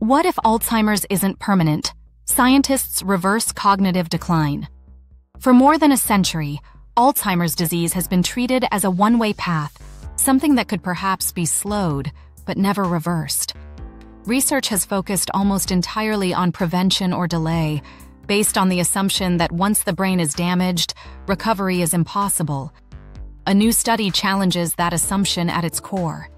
What if Alzheimer's isn't permanent? Scientists reverse cognitive decline. For more than a century, Alzheimer's disease has been treated as a one way path, something that could perhaps be slowed, but never reversed. Research has focused almost entirely on prevention or delay, based on the assumption that once the brain is damaged, recovery is impossible. A new study challenges that assumption at its core.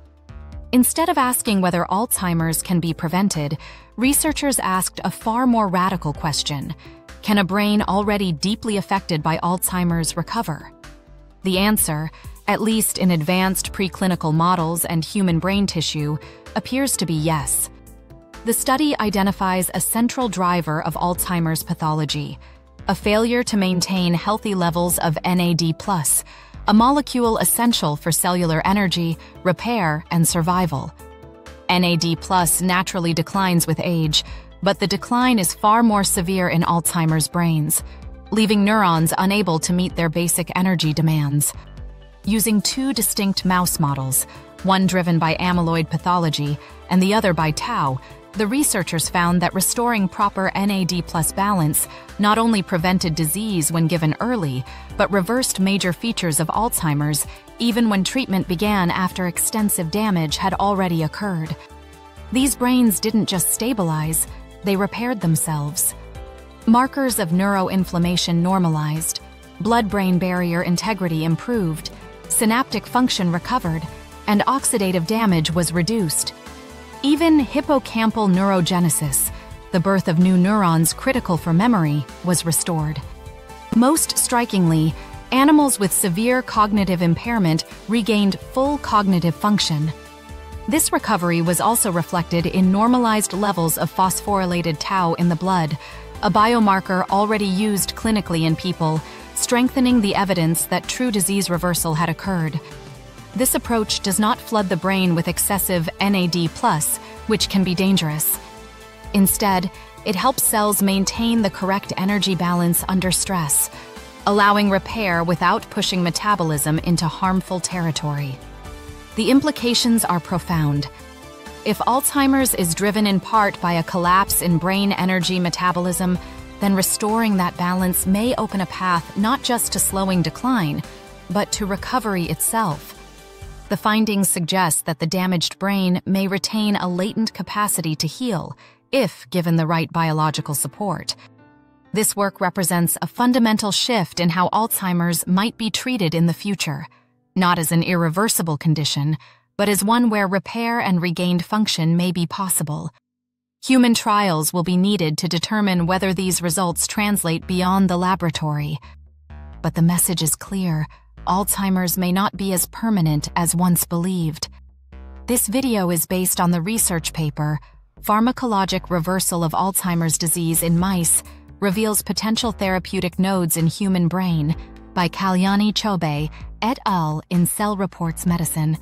Instead of asking whether Alzheimer's can be prevented, researchers asked a far more radical question Can a brain already deeply affected by Alzheimer's recover? The answer, at least in advanced preclinical models and human brain tissue, appears to be yes. The study identifies a central driver of Alzheimer's pathology a failure to maintain healthy levels of NAD, a molecule essential for cellular energy, repair, and survival. NAD plus naturally declines with age, but the decline is far more severe in Alzheimer's brains, leaving neurons unable to meet their basic energy demands. Using two distinct mouse models, one driven by amyloid pathology and the other by tau, the researchers found that restoring proper NAD plus balance not only prevented disease when given early, but reversed major features of Alzheimer's even when treatment began after extensive damage had already occurred. These brains didn't just stabilize, they repaired themselves. Markers of neuroinflammation normalized, blood brain barrier integrity improved, synaptic function recovered, and oxidative damage was reduced. Even hippocampal neurogenesis, the birth of new neurons critical for memory, was restored. Most strikingly, animals with severe cognitive impairment regained full cognitive function. This recovery was also reflected in normalized levels of phosphorylated tau in the blood, a biomarker already used clinically in people, strengthening the evidence that true disease reversal had occurred. This approach does not flood the brain with excessive NAD, which can be dangerous. Instead, it helps cells maintain the correct energy balance under stress, allowing repair without pushing metabolism into harmful territory. The implications are profound. If Alzheimer's is driven in part by a collapse in brain energy metabolism, then restoring that balance may open a path not just to slowing decline, but to recovery itself. The findings suggest that the damaged brain may retain a latent capacity to heal if given the right biological support. This work represents a fundamental shift in how Alzheimer's might be treated in the future, not as an irreversible condition, but as one where repair and regained function may be possible. Human trials will be needed to determine whether these results translate beyond the laboratory. But the message is clear Alzheimer's may not be as permanent as once believed. This video is based on the research paper, Pharmacologic Reversal of Alzheimer's Disease in Mice Reveals Potential Therapeutic Nodes in Human Brain by Kalyani Chaubey et al. in Cell Reports Medicine.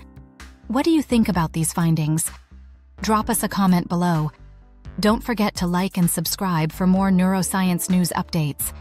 What do you think about these findings? Drop us a comment below. Don't forget to like and subscribe for more neuroscience news updates.